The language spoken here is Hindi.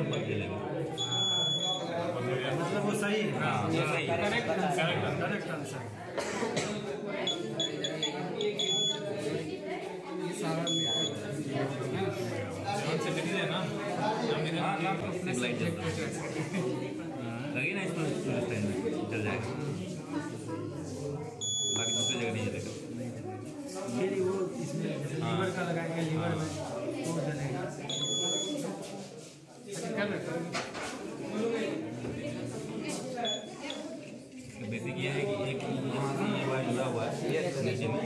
से बच जाएगा मतलब वो सही है। हाँ ये सही है। करेक्ट करेक्ट आंसर रहा है लगी ना इसमें जल जाएगा बाकी दूसरी जगह नहीं जलेगा ये वो इसमें लीवर का लगाएँगे लीवर में तो बेसिक ये है कि एक यहाँ से ये वायर जुड़ा हुआ है तो नीचे में।